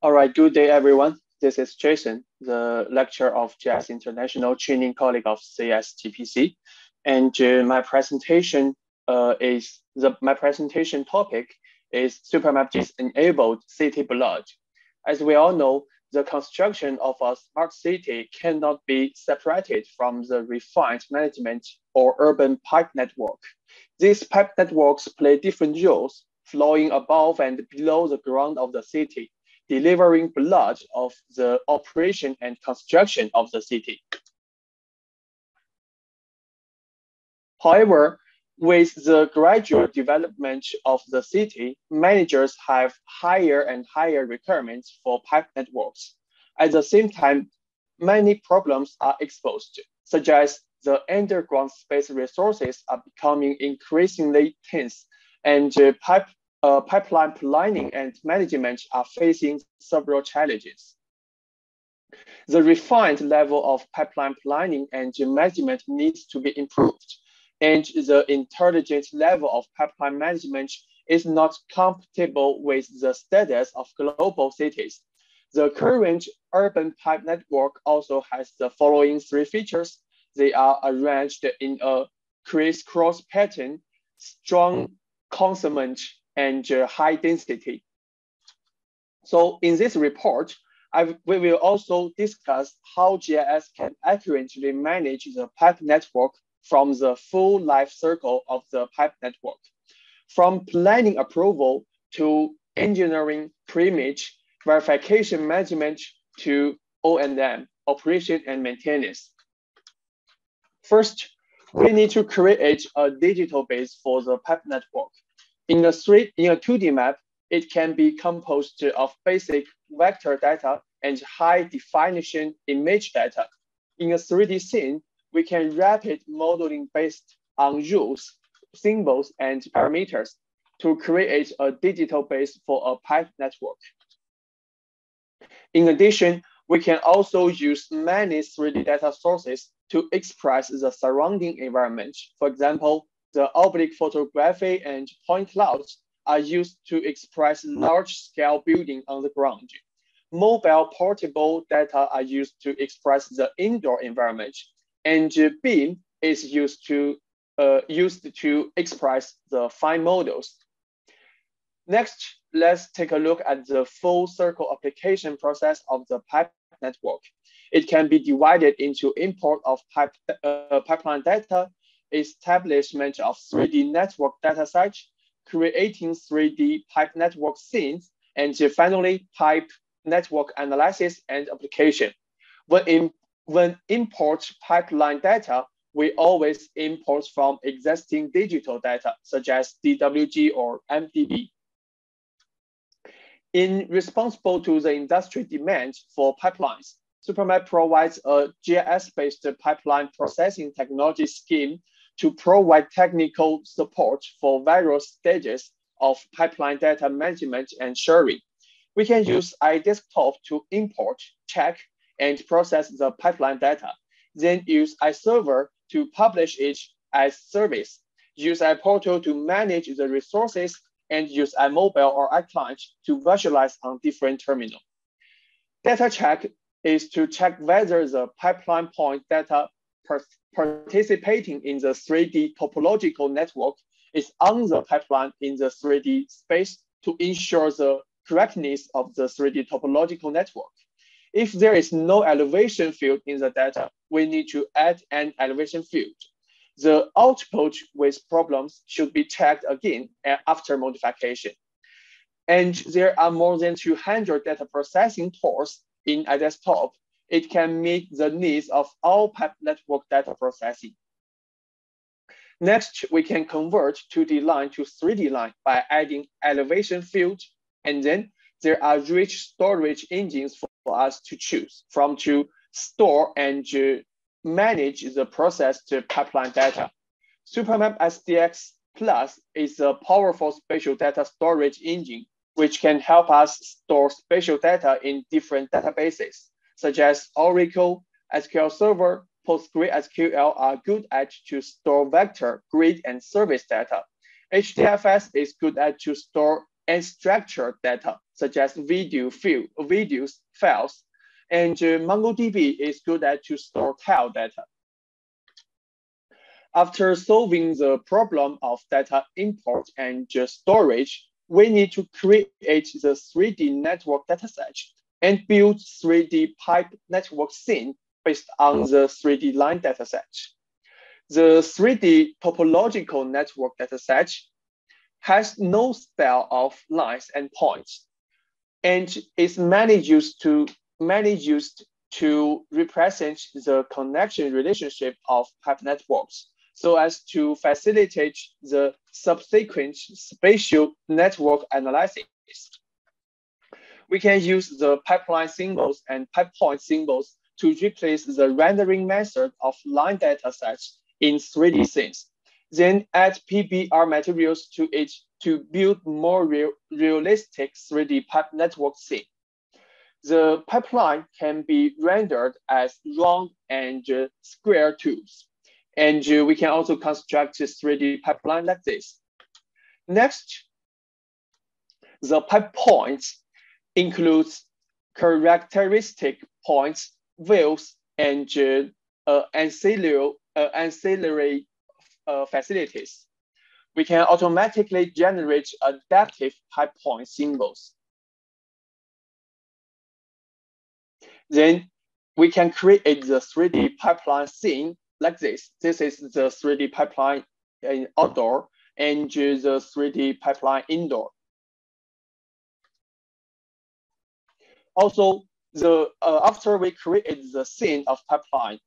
All right, good day, everyone. This is Jayson, the lecturer of GIS International Training Colleague of CSGPC. And uh, my presentation uh, is, the, my presentation topic is SuperMapGIS enabled city blood. As we all know, the construction of a smart city cannot be separated from the refined management or urban pipe network. These pipe networks play different roles, flowing above and below the ground of the city delivering blood of the operation and construction of the city. However, with the gradual development of the city, managers have higher and higher requirements for pipe networks. At the same time, many problems are exposed, such as the underground space resources are becoming increasingly tense and uh, pipe uh, pipeline planning and management are facing several challenges. The refined level of pipeline planning and management needs to be improved, and the intelligent level of pipeline management is not compatible with the status of global cities. The current urban pipe network also has the following three features. They are arranged in a crisscross pattern, strong consonant and uh, high density. So in this report, I, we will also discuss how GIS can accurately manage the pipe network from the full life cycle of the pipe network, from planning approval to engineering pre-image, verification management to O&M, operation and maintenance. First, we need to create a digital base for the pipe network. In a three in a 2D map, it can be composed of basic vector data and high definition image data. In a 3D scene, we can rapid modeling based on rules, symbols, and parameters to create a digital base for a pipe network. In addition, we can also use many 3D data sources to express the surrounding environment. For example, the oblique photography and point clouds are used to express large-scale building on the ground. Mobile portable data are used to express the indoor environment, and BIM is used to uh, used to express the fine models. Next, let's take a look at the full circle application process of the pipe network. It can be divided into import of pipe, uh, pipeline data establishment of 3D network data datasets, creating 3D pipe network scenes, and finally pipe network analysis and application. When, in, when import pipeline data, we always import from existing digital data, such as DWG or MDB. In responsible to the industry demand for pipelines, SuperMap provides a GIS-based pipeline processing technology scheme to provide technical support for various stages of pipeline data management and sharing. We can mm-hmm. use iDesktop to import, check, and process the pipeline data, then use iServer to publish it as service, use iPortal to manage the resources, and use iMobile or iClient to visualize on different terminal. Data check is to check whether the pipeline point data participating in the 3D topological network is on the pipeline in the 3D space to ensure the correctness of the 3D topological network. If there is no elevation field in the data, we need to add an elevation field. The output with problems should be checked again after modification. And there are more than 200 data processing tools in iDesktop it can meet the needs of all pipe network data processing. Next, we can convert 2D line to 3D line by adding elevation field. And then there are rich storage engines for, us to choose from to store and to manage the processed pipeline data. SuperMap SDX Plus is a powerful spatial data storage engine, which can help us store spatial data in different databases such as Oracle, SQL Server, PostgreSQL are good at to store vector, grid, and service data. HDFS is good at to store unstructured data, such as video, feel, videos, files. And uh, MongoDB is good at to store tile data. After solving the problem of data import and uh, storage, we need to create the 3D network dataset and build 3D pipe network scene based on mm. the 3D line dataset. The 3D topological network dataset has no style of lines and points, and is mainly used to mainly used to represent the connection relationship of pipe networks so as to facilitate the subsequent spatial network analysis. We can use the pipeline symbols and pipe point symbols to replace the rendering method of line data sets in 3D scenes. Then add PBR materials to it to build more real, realistic 3D pipe network scene. The pipeline can be rendered as round and square tubes. And we can also construct a 3D pipeline like this. Next, the pipe points includes characteristic points, wheels, and uh, ancillary, uh, ancillary uh, facilities. We can automatically generate adaptive pipe point symbols. Then we can create the 3D pipeline scene like this. This is the 3D pipeline in outdoor and the 3D pipeline indoor. Also, the uh, after we create the scene of pipeline,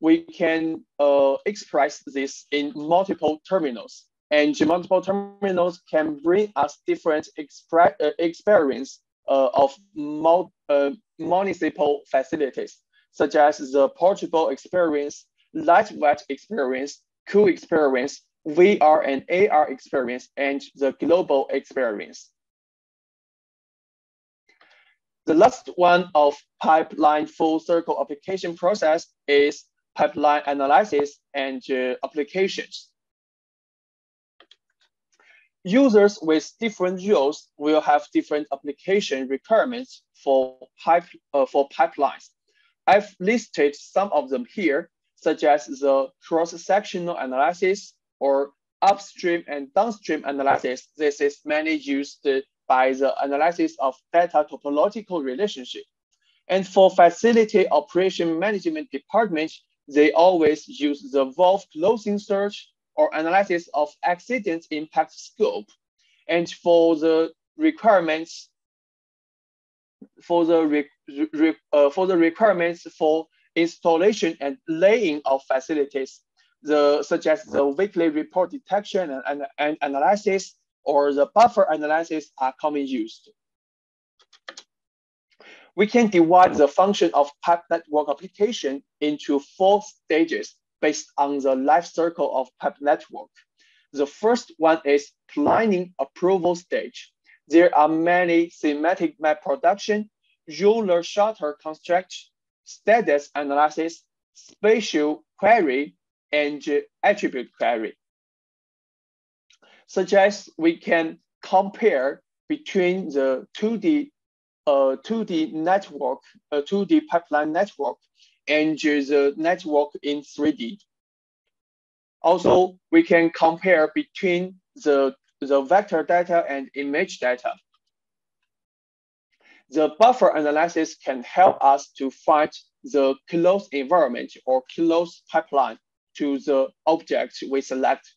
we can uh, express this in multiple terminals. And multiple terminals can bring us different expre uh, experience uh, of mul uh, municipal facilities, such as the portable experience, light wet experience, cool experience, VR and AR experience, and the global experience. The last one of pipeline full circle application process is pipeline analysis and uh, applications. Users with different roles will have different application requirements for, pipe, uh, for pipelines. I've listed some of them here such as the cross-sectional analysis or upstream and downstream analysis. This is mainly used by the analysis of data topological relationship. And for facility operation management department, they always use the valve closing search or analysis of accident impact scope. And for the requirements, for the, re, re, uh, for the requirements for installation and laying of facilities, the, such as the weekly report detection and, and, and analysis or the buffer analysis are commonly used. We can divide the function of pipe network application into four stages based on the life cycle of pipe network. The first one is planning approval stage. There are many semantic map production, Euler shutter construction, status analysis, spatial query, and attribute query. As we can compare between the 2D, uh, 2D network, uh, 2D pipeline network, and the network in 3D. Also, we can compare between the, the vector data and image data. The buffer analysis can help us to find the close environment or close pipeline to the object we select.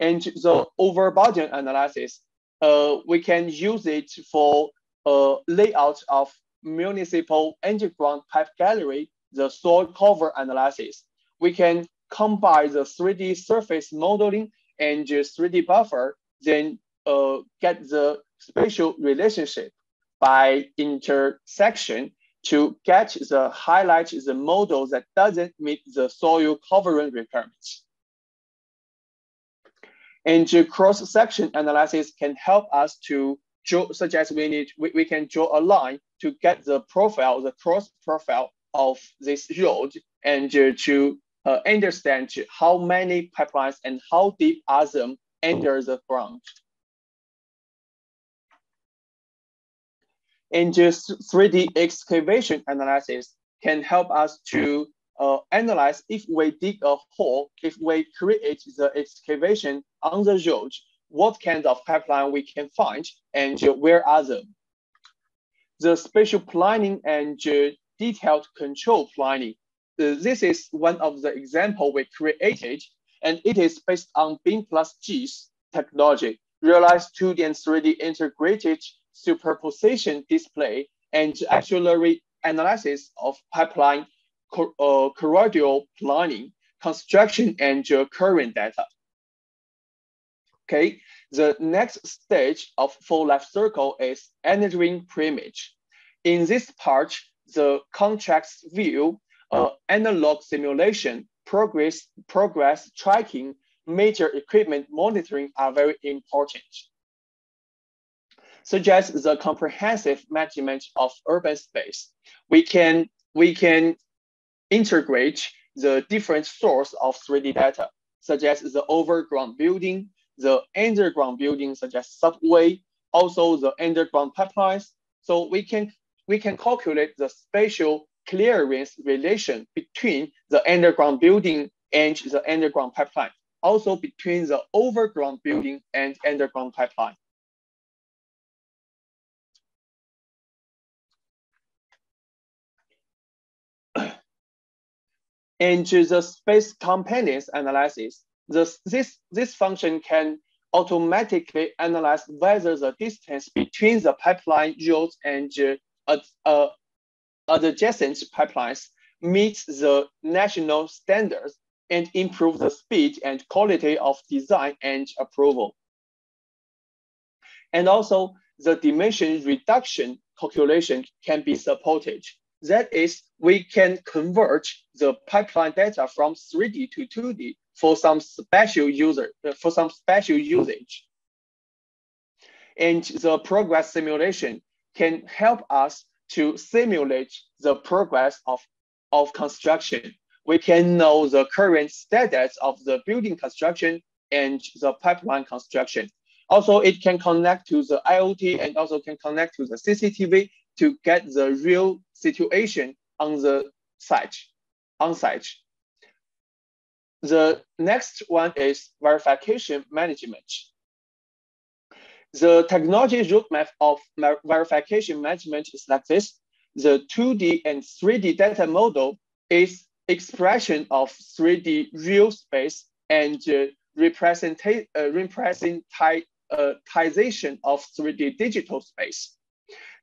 And the overburden analysis, uh, we can use it for a layout of municipal underground pipe gallery, the soil cover analysis. We can combine the 3D surface modeling and the 3D buffer, then uh, get the spatial relationship by intersection to get the highlight the model that doesn't meet the soil covering requirements. And the cross-section analysis can help us to draw, Suggest we need, we, we can draw a line to get the profile, the cross profile of this road and uh, to uh, understand how many pipelines and how deep are them under the ground. And just 3D excavation analysis can help us to uh, analyze if we dig a hole, if we create the excavation on the road, what kind of pipeline we can find and where are them. The spatial planning and detailed control planning. Uh, this is one of the example we created, and it is based on BIM plus GIS technology, realized 2D and 3D integrated superposition display and auxiliary analysis of pipeline uh, corridor planning, construction, and current data. Okay, the next stage of full life cycle is entering preimage. In this part, the contracts view, uh, analog simulation, progress, progress tracking, major equipment monitoring are very important. Such as the comprehensive management of urban space. We can, we can integrate the different source of 3D data, such as the overground building, the underground building, such as subway, also the underground pipelines. So we can we can calculate the spatial clearance relation between the underground building and the underground pipeline, also between the overground building and underground pipeline. And the space components analysis, this, this, this function can automatically analyze whether the distance between the pipeline roads and uh, uh, adjacent pipelines meets the national standards and improve the speed and quality of design and approval. And also the dimension reduction calculation can be supported. That is, we can convert the pipeline data from 3D to 2D for some special user, uh, for some special usage. And the progress simulation can help us to simulate the progress of, of construction. We can know the current status of the building construction and the pipeline construction. Also, it can connect to the IoT and also can connect to the CCTV to get the real situation on the site, on site. The next one is verification management. The technology roadmap of verification management is like this. The 2D and 3D data model is expression of 3D real space and uh, representation uh, representation of 3D digital space.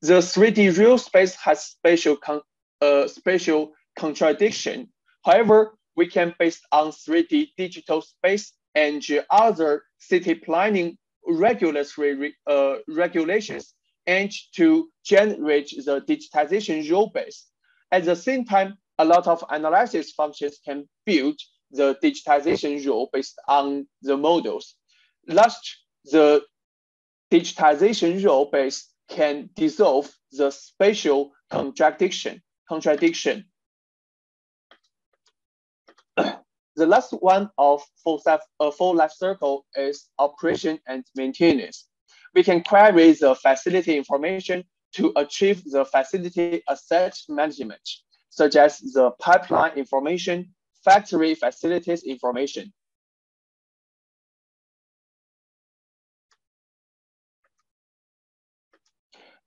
The 3D real space has spatial, con uh, spatial contradiction. However, we can based on 3D digital space and other city planning regulatory uh, regulations and to generate the digitization rule base. At the same time, a lot of analysis functions can build the digitization rule based on the models. Last, the digitization rule base can dissolve the spatial contradiction. contradiction. the last one of full, uh, full life cycle is operation and maintenance. We can query the facility information to achieve the facility asset management, such as the pipeline information, factory facilities information,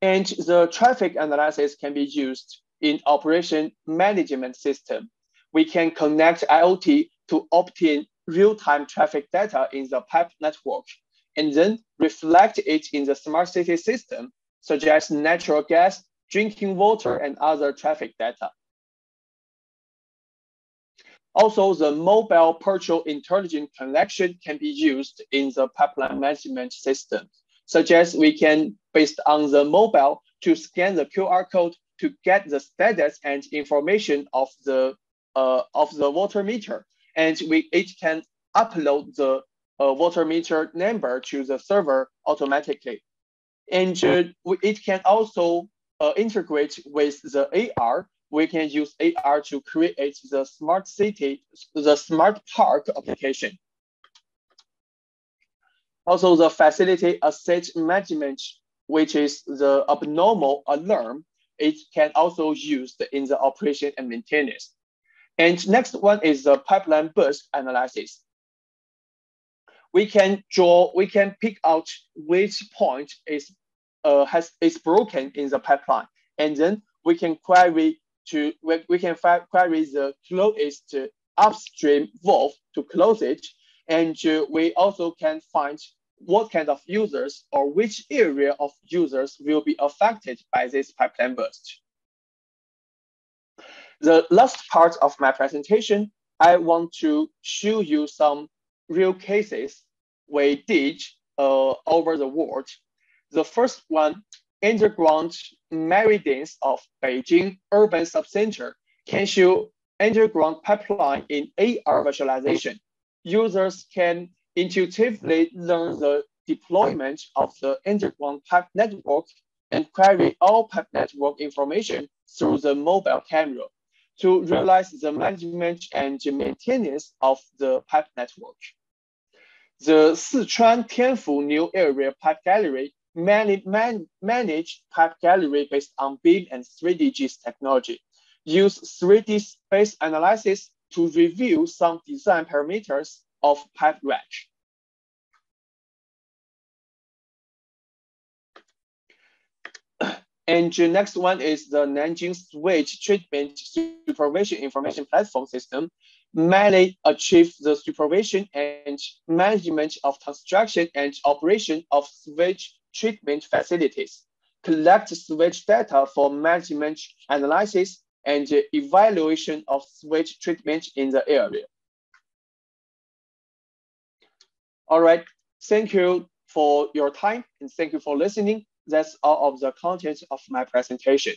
And the traffic analysis can be used in operation management system. We can connect IoT to obtain real-time traffic data in the pipe network and then reflect it in the smart city system, such as natural gas, drinking water, and other traffic data. Also, the mobile partial intelligent connection can be used in the pipeline management system such as we can, based on the mobile, to scan the QR code to get the status and information of the uh, of the water meter, and we it can upload the uh, water meter number to the server automatically, and uh, it can also uh, integrate with the AR. We can use AR to create the smart city, the smart park application. Also, the facility asset management which is the abnormal alarm, it can also used in the operation and maintenance. And next one is the pipeline burst analysis. We can draw, we can pick out which point is uh, has is broken in the pipeline, and then we can query to we, we can query the closest upstream valve to close it, and uh, we also can find what kind of users or which area of users will be affected by this pipeline burst. The last part of my presentation, I want to show you some real cases we did uh, over the world. The first one, underground meridians of Beijing urban subcenter can show underground pipeline in AR visualization. Users can intuitively learn the deployment of the underground pipe network and query all pipe network information through the mobile camera to realize the management and maintenance of the pipe network. The Sichuan Tianfu New Area Pipe Gallery manage, man, manage pipe gallery based on BIM and 3D GIS technology. Use 3D space analysis to review some design parameters of pipe rack. And the next one is the Nanjing Sewage Treatment Supervision Information Platform System, mainly achieve the supervision and management of construction and operation of sewage treatment facilities, collect sewage data for management analysis and evaluation of sewage treatment in the area. All right, thank you for your time and thank you for listening that's all of the content of my presentation.